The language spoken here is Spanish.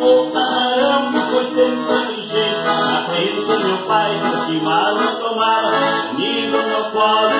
afamado Queimou, nasceu, mas só o pai ensinou a